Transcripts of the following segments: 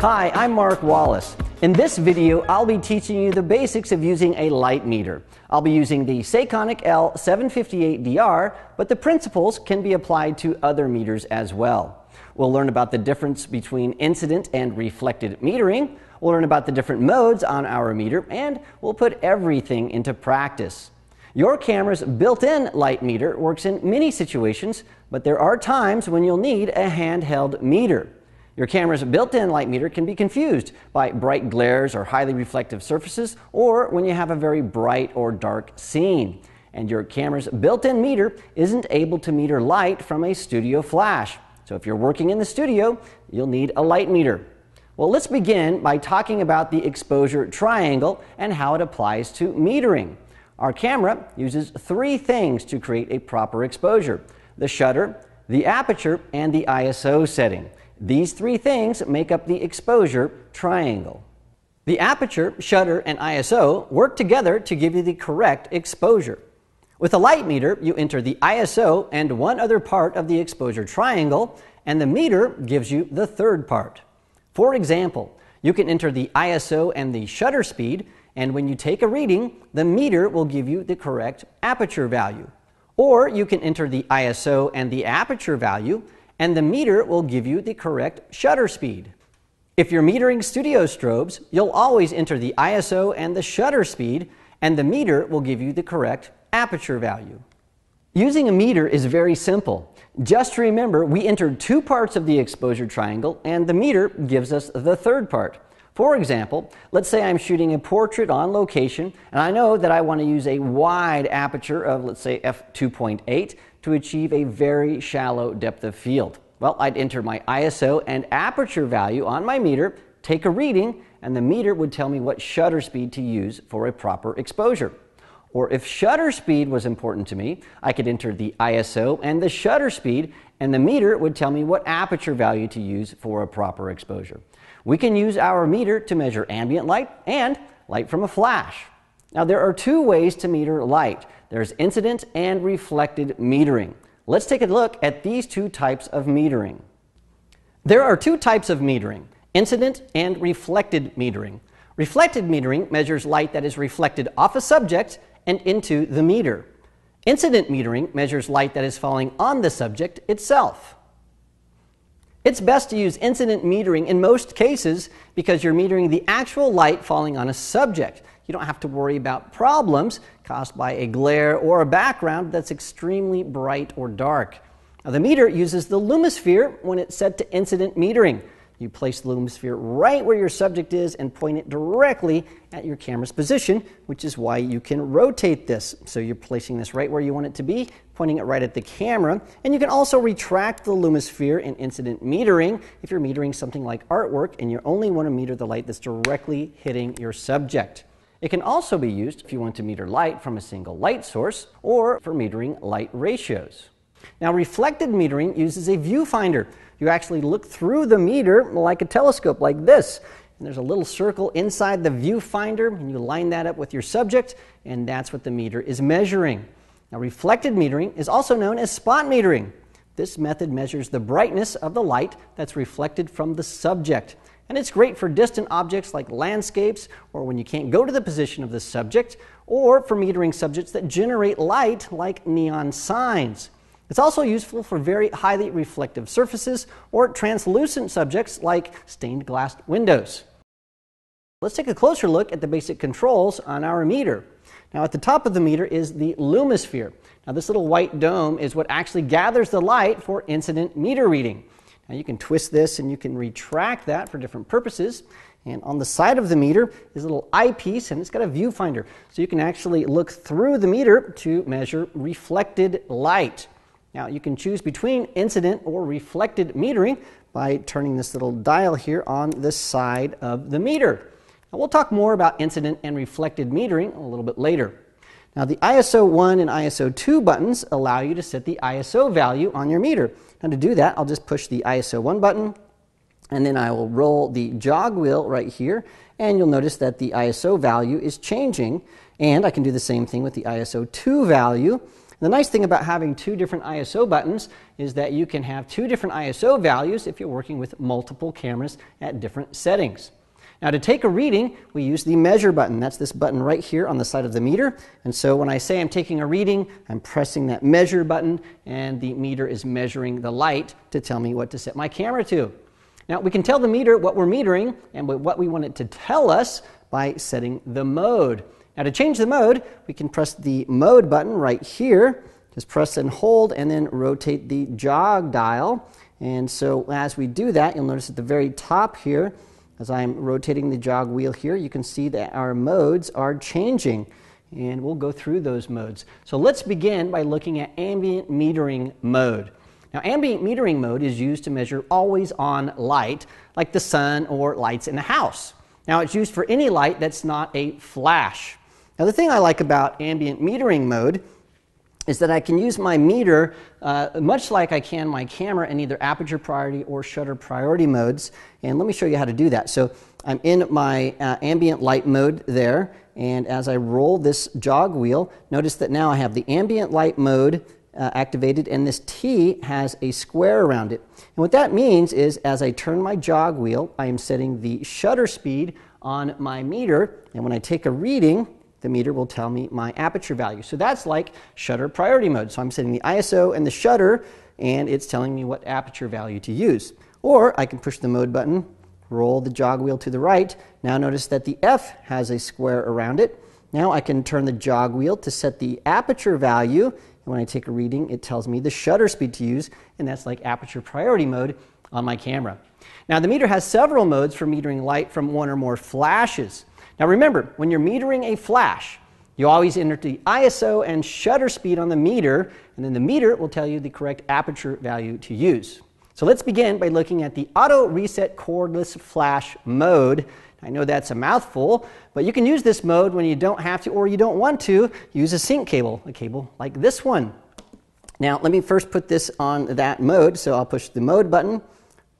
Hi, I'm Mark Wallace. In this video, I'll be teaching you the basics of using a light meter. I'll be using the Sekonic L758DR, but the principles can be applied to other meters as well. We'll learn about the difference between incident and reflected metering. We'll learn about the different modes on our meter, and we'll put everything into practice. Your camera's built-in light meter works in many situations, but there are times when you'll need a handheld meter. Your camera's built-in light meter can be confused by bright glares or highly reflective surfaces, or when you have a very bright or dark scene. And your camera's built-in meter isn't able to meter light from a studio flash. So if you're working in the studio, you'll need a light meter. Well, let's begin by talking about the exposure triangle and how it applies to metering. Our camera uses three things to create a proper exposure the shutter, the aperture, and the ISO setting. These three things make up the exposure triangle. The aperture, shutter, and ISO work together to give you the correct exposure. With a light meter, you enter the ISO and one other part of the exposure triangle, and the meter gives you the third part. For example, you can enter the ISO and the shutter speed, and when you take a reading, the meter will give you the correct aperture value. Or you can enter the ISO and the aperture value, and the meter will give you the correct shutter speed. If you're metering studio strobes, you'll always enter the ISO and the shutter speed, and the meter will give you the correct aperture value. Using a meter is very simple. Just remember, we entered two parts of the exposure triangle, and the meter gives us the third part. For example, let's say I'm shooting a portrait on location, and I know that I want to use a wide aperture of, let's say, f2.8 to achieve a very shallow depth of field? Well, I'd enter my ISO and aperture value on my meter, take a reading, and the meter would tell me what shutter speed to use for a proper exposure. Or if shutter speed was important to me, I could enter the ISO and the shutter speed, and the meter would tell me what aperture value to use for a proper exposure. We can use our meter to measure ambient light and light from a flash. Now, there are two ways to meter light. There's incident and reflected metering. Let's take a look at these two types of metering. There are two types of metering, incident and reflected metering. Reflected metering measures light that is reflected off a subject and into the meter. Incident metering measures light that is falling on the subject itself. It's best to use incident metering in most cases because you're metering the actual light falling on a subject. You don't have to worry about problems caused by a glare or a background that's extremely bright or dark. Now, the meter uses the lumisphere when it's set to incident metering. You place the lumisphere right where your subject is and point it directly at your camera's position, which is why you can rotate this. So you're placing this right where you want it to be, pointing it right at the camera. And you can also retract the lumisphere in incident metering if you're metering something like artwork and you only want to meter the light that's directly hitting your subject. It can also be used if you want to meter light from a single light source or for metering light ratios. Now, reflected metering uses a viewfinder. You actually look through the meter like a telescope, like this. And there's a little circle inside the viewfinder, and you line that up with your subject, and that's what the meter is measuring. Now, reflected metering is also known as spot metering. This method measures the brightness of the light that's reflected from the subject. And it's great for distant objects like landscapes, or when you can't go to the position of the subject, or for metering subjects that generate light like neon signs. It's also useful for very highly reflective surfaces or translucent subjects like stained glass windows. Let's take a closer look at the basic controls on our meter. Now, at the top of the meter is the lumisphere. Now, this little white dome is what actually gathers the light for incident meter reading. Now you can twist this and you can retract that for different purposes. And on the side of the meter is a little eyepiece and it's got a viewfinder. So you can actually look through the meter to measure reflected light. Now you can choose between incident or reflected metering by turning this little dial here on the side of the meter. Now we'll talk more about incident and reflected metering a little bit later. Now the ISO 1 and ISO 2 buttons allow you to set the ISO value on your meter. Now to do that, I'll just push the ISO 1 button, and then I will roll the jog wheel right here, and you'll notice that the ISO value is changing, and I can do the same thing with the ISO 2 value. The nice thing about having two different ISO buttons is that you can have two different ISO values if you're working with multiple cameras at different settings. Now to take a reading, we use the measure button. That's this button right here on the side of the meter. And so when I say I'm taking a reading, I'm pressing that measure button and the meter is measuring the light to tell me what to set my camera to. Now we can tell the meter what we're metering and what we want it to tell us by setting the mode. Now to change the mode, we can press the mode button right here. Just press and hold and then rotate the jog dial. And so as we do that, you'll notice at the very top here, as I'm rotating the jog wheel here, you can see that our modes are changing. And we'll go through those modes. So let's begin by looking at ambient metering mode. Now, ambient metering mode is used to measure always on light, like the sun or lights in the house. Now, it's used for any light that's not a flash. Now, the thing I like about ambient metering mode is that I can use my meter uh, much like I can my camera in either aperture priority or shutter priority modes. And let me show you how to do that. So I'm in my uh, ambient light mode there. And as I roll this jog wheel, notice that now I have the ambient light mode uh, activated and this T has a square around it. And what that means is as I turn my jog wheel, I am setting the shutter speed on my meter. And when I take a reading, the meter will tell me my aperture value. So that's like shutter priority mode. So I'm setting the ISO and the shutter, and it's telling me what aperture value to use. Or I can push the mode button, roll the jog wheel to the right. Now notice that the F has a square around it. Now I can turn the jog wheel to set the aperture value. And when I take a reading, it tells me the shutter speed to use, and that's like aperture priority mode on my camera. Now the meter has several modes for metering light from one or more flashes. Now remember, when you're metering a flash, you always enter the ISO and shutter speed on the meter, and then the meter will tell you the correct aperture value to use. So let's begin by looking at the auto reset cordless flash mode. I know that's a mouthful, but you can use this mode when you don't have to or you don't want to use a sync cable, a cable like this one. Now, let me first put this on that mode. So I'll push the mode button,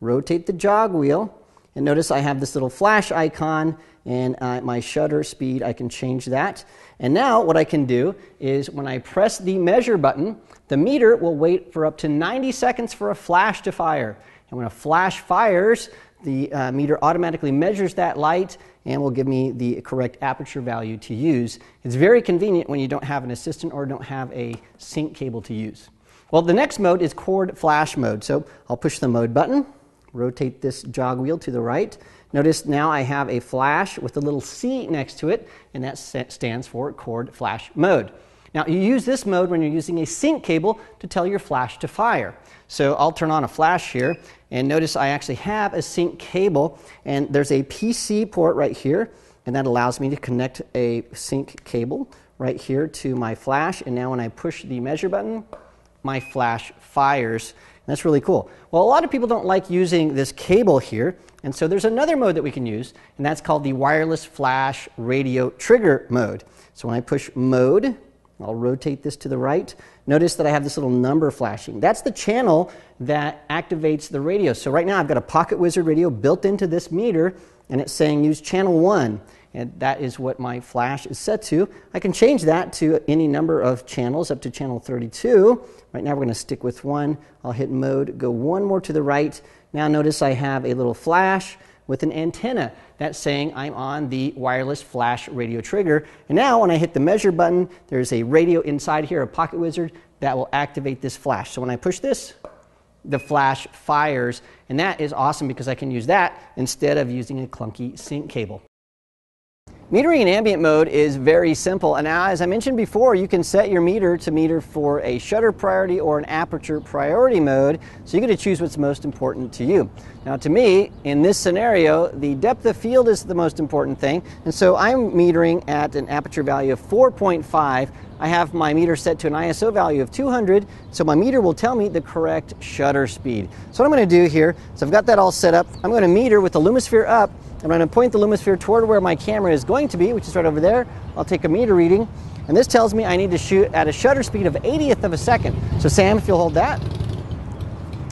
rotate the jog wheel, and notice I have this little flash icon and uh, my shutter speed, I can change that. And now what I can do is when I press the measure button, the meter will wait for up to 90 seconds for a flash to fire. And when a flash fires, the uh, meter automatically measures that light and will give me the correct aperture value to use. It's very convenient when you don't have an assistant or don't have a sync cable to use. Well, the next mode is cord flash mode. So I'll push the mode button rotate this jog wheel to the right. Notice now I have a flash with a little C next to it, and that stands for cord flash mode. Now you use this mode when you're using a sync cable to tell your flash to fire. So I'll turn on a flash here, and notice I actually have a sync cable, and there's a PC port right here, and that allows me to connect a sync cable right here to my flash, and now when I push the measure button, my flash fires that's really cool. Well, a lot of people don't like using this cable here, and so there's another mode that we can use, and that's called the wireless flash radio trigger mode. So when I push mode, I'll rotate this to the right. Notice that I have this little number flashing. That's the channel that activates the radio. So right now I've got a Pocket Wizard radio built into this meter, and it's saying use channel 1 and that is what my flash is set to. I can change that to any number of channels up to channel 32. Right now we're going to stick with one. I'll hit mode, go one more to the right. Now notice I have a little flash with an antenna that's saying I'm on the wireless flash radio trigger. And now when I hit the measure button, there's a radio inside here, a Pocket Wizard, that will activate this flash. So when I push this, the flash fires, and that is awesome because I can use that instead of using a clunky sync cable. Metering in ambient mode is very simple, and as I mentioned before, you can set your meter to meter for a shutter priority or an aperture priority mode, so you get to choose what's most important to you. Now to me, in this scenario, the depth of field is the most important thing, and so I'm metering at an aperture value of 4.5. I have my meter set to an ISO value of 200, so my meter will tell me the correct shutter speed. So what I'm going to do here, so I've got that all set up, I'm going to meter with the Lumisphere up, I'm going to point the Lumisphere toward where my camera is going to be, which is right over there. I'll take a meter reading, and this tells me I need to shoot at a shutter speed of 80th of a second. So Sam, if you'll hold that,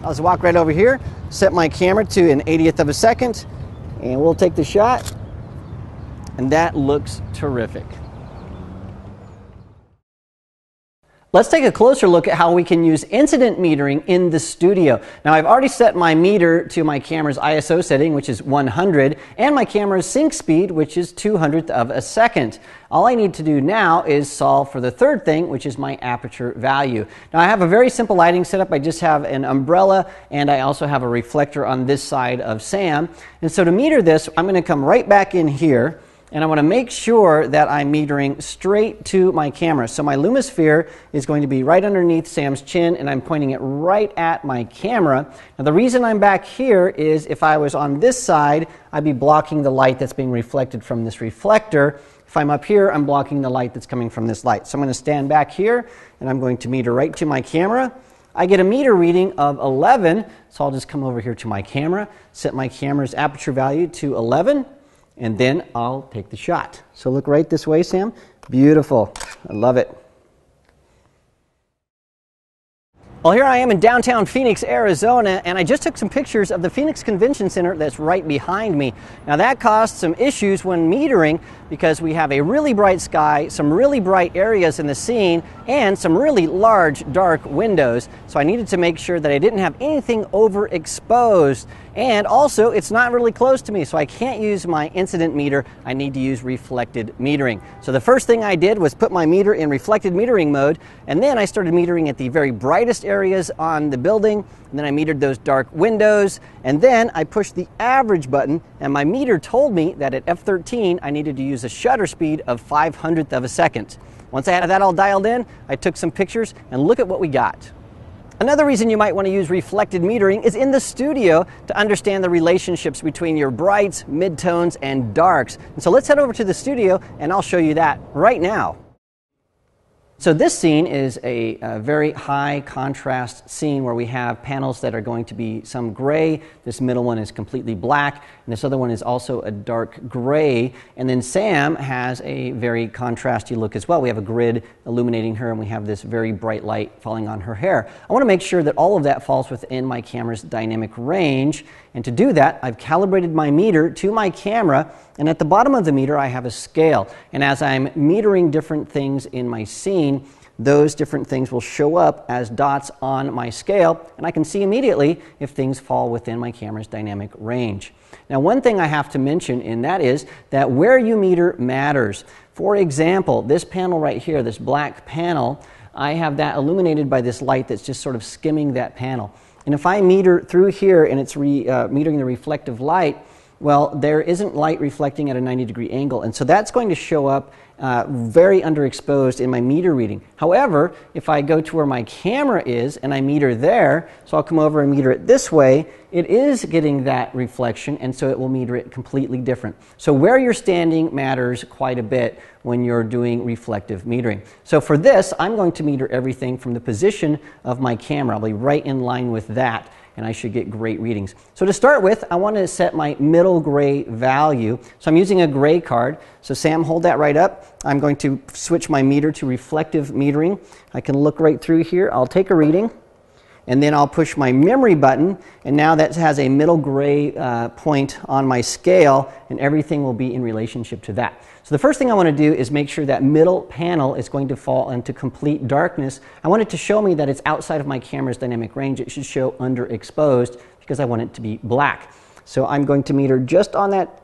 I'll just walk right over here, set my camera to an 80th of a second, and we'll take the shot, and that looks terrific. Let's take a closer look at how we can use incident metering in the studio. Now I've already set my meter to my camera's ISO setting, which is 100, and my camera's sync speed, which is 200th of a second. All I need to do now is solve for the third thing, which is my aperture value. Now I have a very simple lighting setup. I just have an umbrella and I also have a reflector on this side of Sam. And so to meter this, I'm going to come right back in here and I want to make sure that I'm metering straight to my camera. So my Lumisphere is going to be right underneath Sam's chin and I'm pointing it right at my camera. Now the reason I'm back here is if I was on this side, I'd be blocking the light that's being reflected from this reflector. If I'm up here, I'm blocking the light that's coming from this light. So I'm going to stand back here and I'm going to meter right to my camera. I get a meter reading of 11, so I'll just come over here to my camera, set my camera's aperture value to 11 and then I'll take the shot. So look right this way, Sam. Beautiful. I love it. Well, here I am in downtown Phoenix, Arizona, and I just took some pictures of the Phoenix Convention Center that's right behind me. Now, that caused some issues when metering because we have a really bright sky, some really bright areas in the scene, and some really large dark windows. So I needed to make sure that I didn't have anything overexposed. And also, it's not really close to me, so I can't use my incident meter. I need to use reflected metering. So the first thing I did was put my meter in reflected metering mode, and then I started metering at the very brightest areas on the building, and then I metered those dark windows, and then I pushed the average button, and my meter told me that at F13 I needed to use a shutter speed of 500th of a second. Once I had that all dialed in, I took some pictures, and look at what we got. Another reason you might want to use reflected metering is in the studio to understand the relationships between your brights, midtones, and darks. And so let's head over to the studio and I'll show you that right now. So this scene is a, a, very high contrast scene where we have panels that are going to be some gray. This middle one is completely black, and this other one is also a dark gray. And then Sam has a very contrasty look as well. We have a grid illuminating her, and we have this very bright light falling on her hair. I want to make sure that all of that falls within my camera's dynamic range. And to do that, I've calibrated my meter to my camera, and at the bottom of the meter, I have a scale. And as I'm metering different things in my scene, those different things will show up as dots on my scale, and I can see immediately if things fall within my camera's dynamic range. Now, one thing I have to mention, and that is that where you meter matters. For example, this panel right here, this black panel, I have that illuminated by this light that's just sort of skimming that panel. And if I meter through here and it's re, uh, metering the reflective light, well, there isn't light reflecting at a 90 degree angle. And so that's going to show up uh, very underexposed in my meter reading. However, if I go to where my camera is and I meter there, so I'll come over and meter it this way, it is getting that reflection and so it will meter it completely different. So where you're standing matters quite a bit when you're doing reflective metering. So for this, I'm going to meter everything from the position of my camera. I'll be right in line with that and I should get great readings. So to start with, I want to set my middle gray value. So I'm using a gray card. So Sam, hold that right up. I'm going to switch my meter to reflective metering. I can look right through here. I'll take a reading and then I'll push my memory button and now that has a middle gray uh, point on my scale and everything will be in relationship to that. The first thing I want to do is make sure that middle panel is going to fall into complete darkness. I want it to show me that it's outside of my camera's dynamic range. It should show underexposed because I want it to be black. So I'm going to meter just on that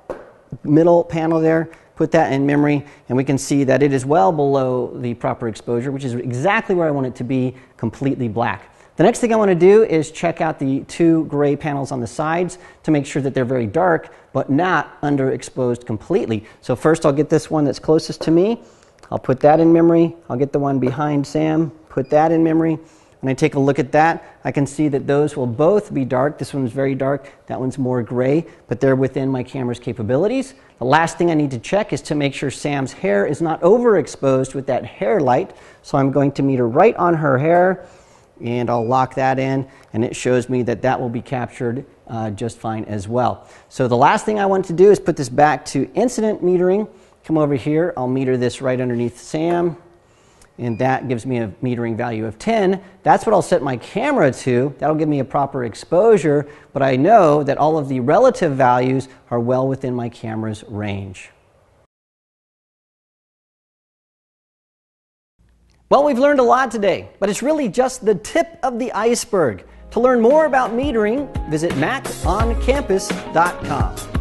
middle panel there, put that in memory, and we can see that it is well below the proper exposure, which is exactly where I want it to be, completely black. The next thing I want to do is check out the two gray panels on the sides to make sure that they're very dark, but not underexposed completely. So first I'll get this one that's closest to me. I'll put that in memory. I'll get the one behind Sam, put that in memory. When I take a look at that, I can see that those will both be dark. This one's very dark, that one's more gray, but they're within my camera's capabilities. The last thing I need to check is to make sure Sam's hair is not overexposed with that hair light. So I'm going to meter right on her hair and I'll lock that in and it shows me that that will be captured uh, just fine as well. So the last thing I want to do is put this back to incident metering. Come over here, I'll meter this right underneath Sam and that gives me a metering value of 10. That's what I'll set my camera to. That'll give me a proper exposure, but I know that all of the relative values are well within my camera's range. Well, we've learned a lot today, but it's really just the tip of the iceberg. To learn more about metering, visit sekoniccampus.com.